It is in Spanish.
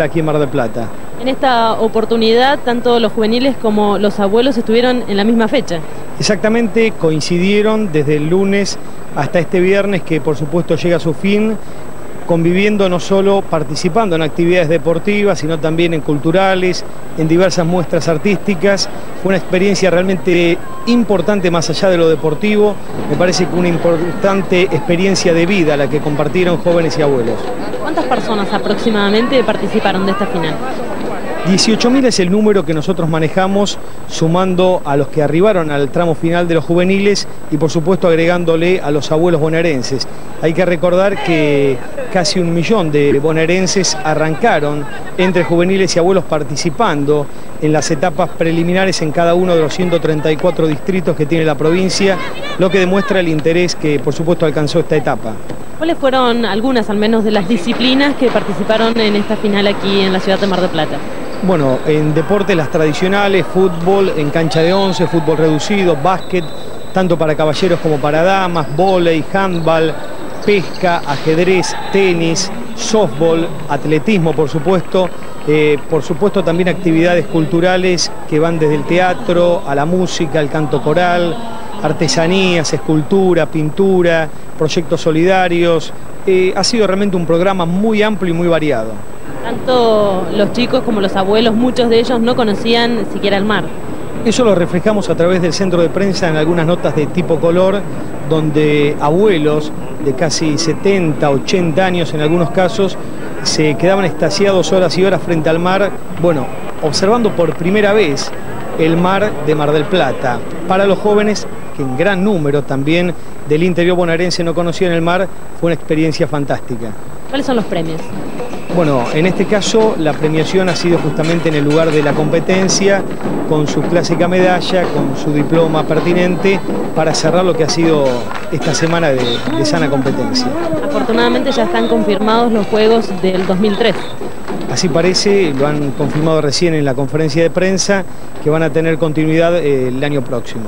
aquí en Mar del Plata. En esta oportunidad, tanto los juveniles como los abuelos estuvieron en la misma fecha. Exactamente, coincidieron desde el lunes hasta este viernes, que por supuesto llega a su fin, conviviendo no solo participando en actividades deportivas, sino también en culturales, en diversas muestras artísticas. Fue una experiencia realmente importante más allá de lo deportivo, me parece que una importante experiencia de vida la que compartieron jóvenes y abuelos. ¿Cuántas personas aproximadamente participaron de esta final? 18.000 es el número que nosotros manejamos sumando a los que arribaron al tramo final de los juveniles y por supuesto agregándole a los abuelos bonaerenses. Hay que recordar que casi un millón de bonaerenses arrancaron entre juveniles y abuelos participando en las etapas preliminares en cada uno de los 134 distritos que tiene la provincia, lo que demuestra el interés que por supuesto alcanzó esta etapa. ¿Cuáles fueron algunas al menos de las disciplinas que participaron en esta final aquí en la ciudad de Mar del Plata? Bueno, en deportes las tradicionales, fútbol en cancha de once, fútbol reducido, básquet, tanto para caballeros como para damas, volei, handball, pesca, ajedrez, tenis, softball, atletismo por supuesto, eh, por supuesto también actividades culturales que van desde el teatro a la música, al canto coral, artesanías, escultura, pintura, proyectos solidarios. Eh, ha sido realmente un programa muy amplio y muy variado. Tanto los chicos como los abuelos, muchos de ellos no conocían siquiera el mar. Eso lo reflejamos a través del centro de prensa en algunas notas de tipo color, donde abuelos de casi 70, 80 años en algunos casos, se quedaban estasiados horas y horas frente al mar, bueno, observando por primera vez el mar de Mar del Plata. Para los jóvenes, que en gran número también del interior bonaerense no conocían el mar, fue una experiencia fantástica. ¿Cuáles son los premios? Bueno, en este caso la premiación ha sido justamente en el lugar de la competencia, con su clásica medalla, con su diploma pertinente, para cerrar lo que ha sido esta semana de, de sana competencia. Afortunadamente ya están confirmados los Juegos del 2003. Así parece, lo han confirmado recién en la conferencia de prensa, que van a tener continuidad eh, el año próximo.